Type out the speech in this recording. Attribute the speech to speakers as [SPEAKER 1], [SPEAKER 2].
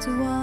[SPEAKER 1] to walk